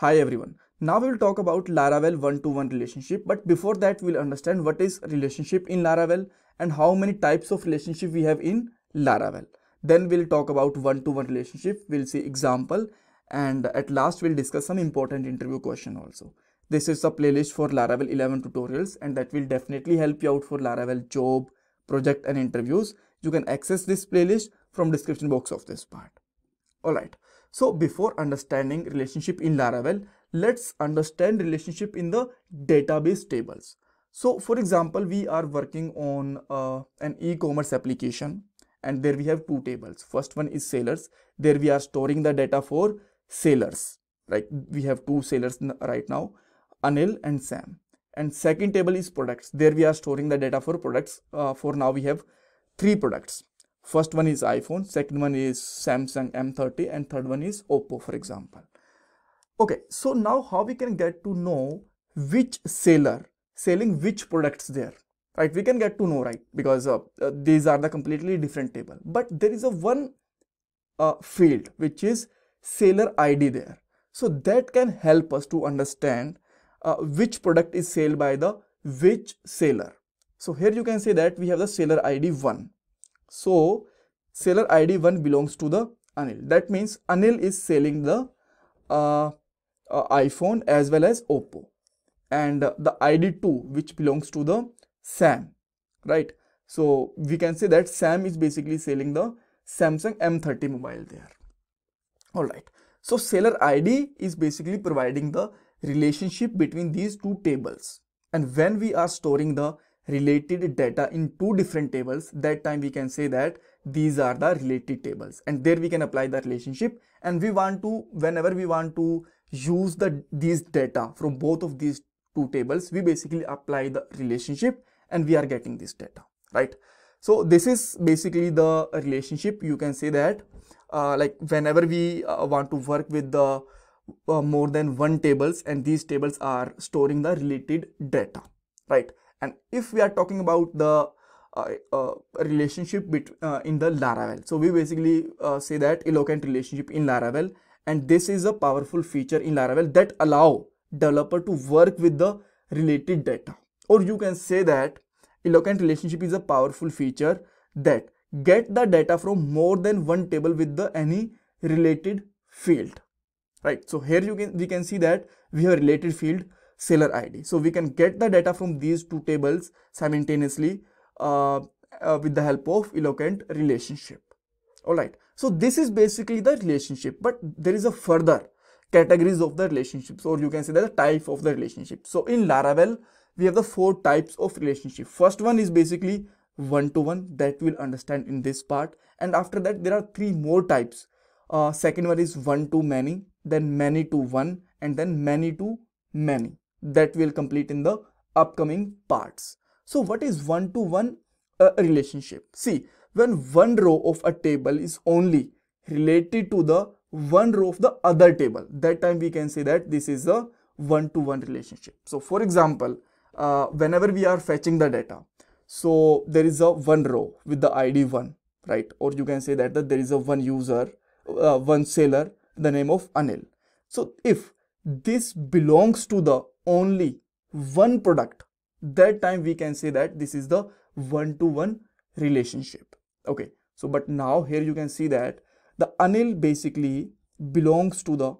Hi everyone. Now we will talk about Laravel one-to-one relationship. But before that, we'll understand what is relationship in Laravel and how many types of relationship we have in Laravel. Then we'll talk about one-to-one relationship. We'll see example and at last we'll discuss some important interview question also. This is a playlist for Laravel 11 tutorials and that will definitely help you out for Laravel job, project and interviews. You can access this playlist from description box of this part. Alright, so before understanding relationship in Laravel, let's understand relationship in the database tables. So for example, we are working on uh, an e-commerce application and there we have two tables. First one is sellers. There we are storing the data for sellers. Right, we have two sellers right now, Anil and Sam. And second table is products. There we are storing the data for products. Uh, for now we have three products First one is iPhone, second one is Samsung M30 and third one is Oppo for example. Okay, so now how we can get to know which seller selling which products there, right? We can get to know, right? Because uh, uh, these are the completely different table. But there is a one uh, field which is seller ID there. So that can help us to understand uh, which product is sold by the which seller. So here you can say that we have the seller ID 1 so seller ID 1 belongs to the Anil. That means Anil is selling the uh, uh, iPhone as well as Oppo. And uh, the ID 2 which belongs to the Sam. Right. So we can say that Sam is basically selling the Samsung M30 mobile there. Alright. So seller ID is basically providing the relationship between these two tables. And when we are storing the related data in two different tables that time we can say that these are the related tables. And there we can apply the relationship. And we want to whenever we want to use the these data from both of these two tables we basically apply the relationship and we are getting this data right? So this is basically the relationship. You can say that uh, like whenever we uh, want to work with the uh, more than one tables and these tables are storing the related data right and if we are talking about the uh, uh, relationship between uh, in the Laravel, so we basically uh, say that eloquent relationship in Laravel, and this is a powerful feature in Laravel that allow developer to work with the related data, or you can say that eloquent relationship is a powerful feature that get the data from more than one table with the any related field. Right? So here you can we can see that we have related field seller ID. So we can get the data from these two tables simultaneously uh, uh, with the help of eloquent relationship. Alright, so this is basically the relationship, but there is a further categories of the relationships or you can say that the type of the relationship. So in Laravel, we have the four types of relationship. First one is basically one-to-one -one, that we'll understand in this part and after that there are three more types. Uh, second one is one-to-many, then many-to-one and then many-to-many. That we'll complete in the upcoming parts. So what is one-to-one -one, uh, relationship? See, when one row of a table is only related to the one row of the other table, that time we can say that this is a one-to-one -one relationship. So for example, uh, whenever we are fetching the data, so there is a one row with the ID 1, right? Or you can say that, that there is a one user, uh, one seller, the name of Anil. So if this belongs to the only one product that time we can say that this is the one-to-one -one relationship. Okay so but now here you can see that the anil basically belongs to the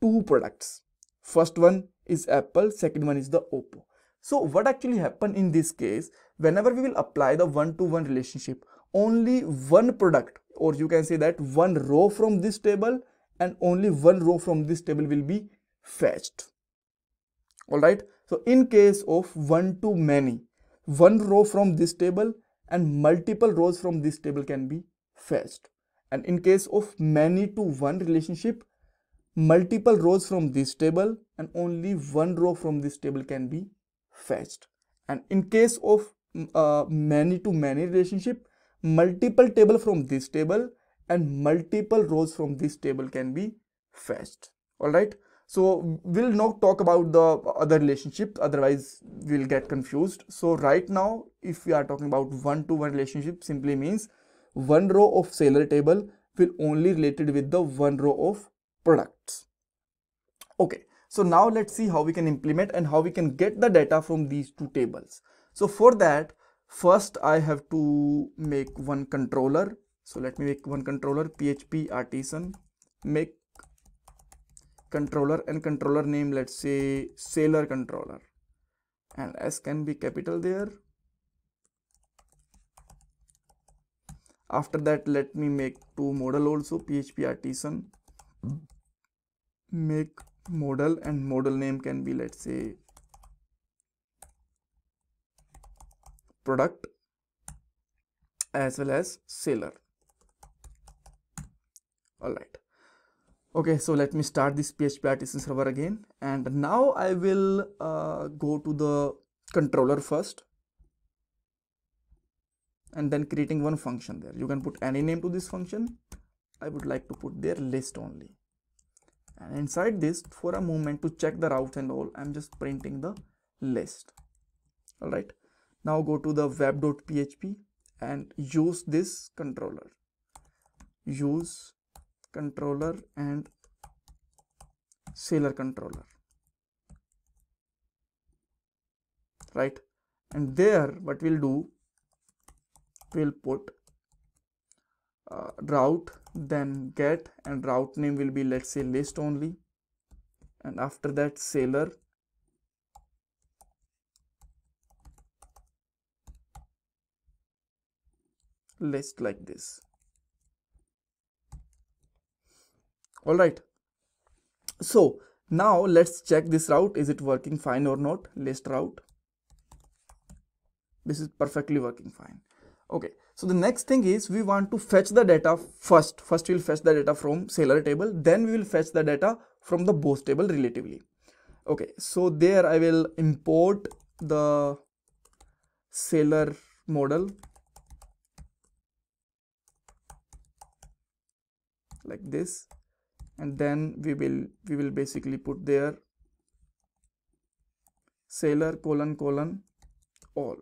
two products. First one is apple second one is the oppo. So what actually happened in this case whenever we will apply the one-to-one -one relationship only one product or you can say that one row from this table and only one row from this table will be fetched all right? So in case of one to many one row from this table and multiple rows from this table can be fetched. And in case of many to one relationship multiple rows from this table and only one row from this table can be fetched. And in case of uh, many to many relationship multiple table from this table and multiple rows from this table can be fetched. All right so we'll not talk about the other relationship, otherwise we'll get confused. So right now, if we are talking about one-to-one -one relationship, simply means one row of seller table will only related with the one row of products. Okay, So now let's see how we can implement and how we can get the data from these two tables. So for that, first I have to make one controller. So let me make one controller PHP artisan make controller and controller name let's say seller controller. And s can be capital there. After that let me make two model also php artisan. Make model and model name can be let's say product as well as seller. All right okay so let me start this php artisan server again. And now i will uh, go to the controller first. And then creating one function there. You can put any name to this function. I would like to put there list only. And inside this for a moment to check the routes and all i'm just printing the list. All right now go to the web.php and use this controller. Use controller and seller controller. Right? And there what we'll do we'll put uh, route then get and route name will be let's say list only. And after that seller list like this all right so now let's check this route. Is it working fine or not? List route this is perfectly working fine. Okay. So the next thing is we want to fetch the data first. First we'll fetch the data from seller table. Then we will fetch the data from the boss table relatively. Okay. So there i will import the seller model. Like this and then we will we will basically put there seller colon colon all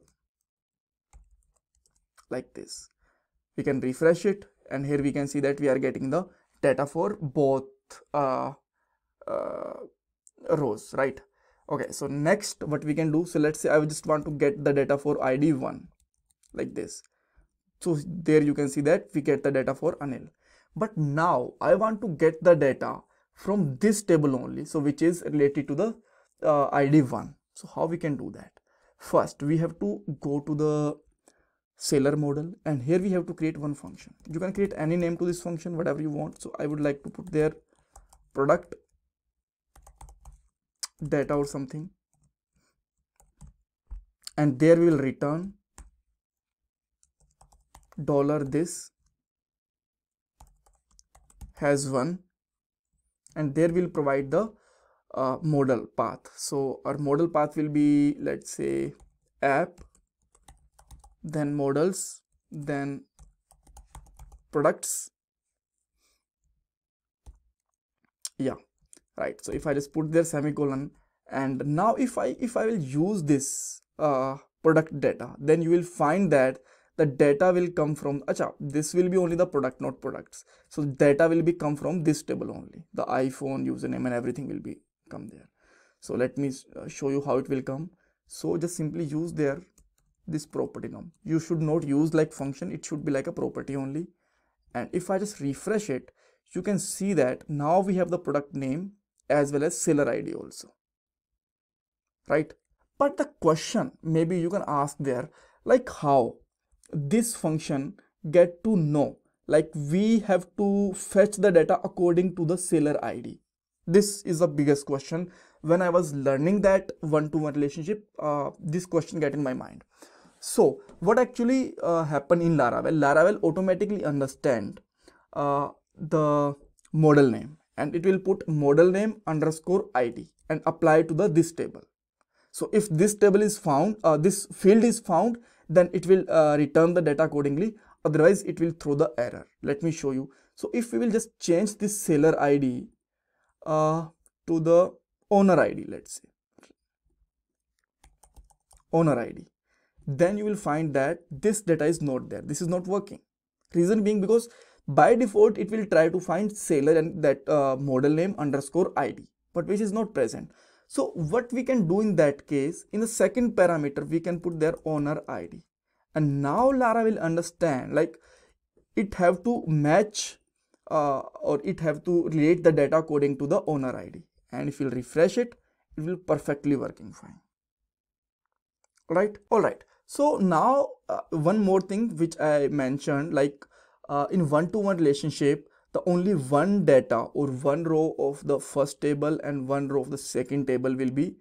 like this. We can refresh it and here we can see that we are getting the data for both uh, uh, rows right? Okay so next what we can do so let's say i just want to get the data for id 1 like this. So there you can see that we get the data for anil but now i want to get the data from this table only so which is related to the uh, id 1 so how we can do that? First we have to go to the seller model and here we have to create one function. You can create any name to this function whatever you want. So i would like to put their product data or something. And there we will return dollar this has one and there will provide the uh, model path. So our model path will be let's say app then models then products. Yeah right. So if i just put there semicolon and now if i if i will use this uh, product data then you will find that the data will come from acha this will be only the product not products. So data will be come from this table only. The iphone username and everything will be come there. So let me uh, show you how it will come. So just simply use there this property num. You should not use like function. It should be like a property only. And if i just refresh it you can see that now we have the product name as well as seller id also. Right? But the question maybe you can ask there like how this function get to know like we have to fetch the data according to the seller id this is the biggest question when i was learning that one-to-one -one relationship uh, this question get in my mind so what actually uh, happen in Laravel? Laravel automatically understand uh, the model name and it will put model name underscore ID and apply to the this table. So if this table is found, uh, this field is found, then it will uh, return the data accordingly. Otherwise, it will throw the error. Let me show you. So if we will just change this seller ID uh, to the owner ID, let's say owner ID then you will find that this data is not there this is not working reason being because by default it will try to find seller and that uh, model name underscore id but which is not present so what we can do in that case in the second parameter we can put their owner id and now lara will understand like it have to match uh, or it have to relate the data according to the owner id and if you refresh it it will perfectly working fine. Right? All right. So now uh, one more thing which i mentioned like uh, in one-to-one -one relationship the only one data or one row of the first table and one row of the second table will be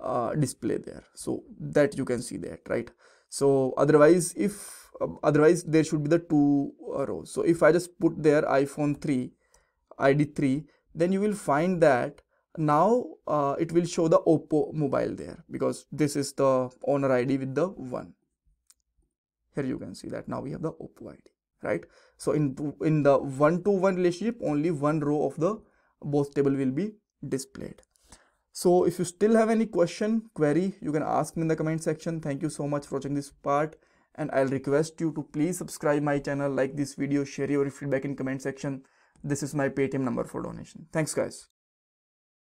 uh, displayed there. So that you can see that right? So otherwise if uh, otherwise there should be the two uh, rows. So if i just put there iphone 3 id 3 then you will find that now uh, it will show the oppo mobile there because this is the owner id with the one. Here you can see that now we have the oppo id right? So in in the one to one relationship only one row of the both table will be displayed. So if you still have any question query you can ask me in the comment section. Thank you so much for watching this part and i'll request you to please subscribe my channel like this video share your feedback in comment section. This is my paytm number for donation. Thanks guys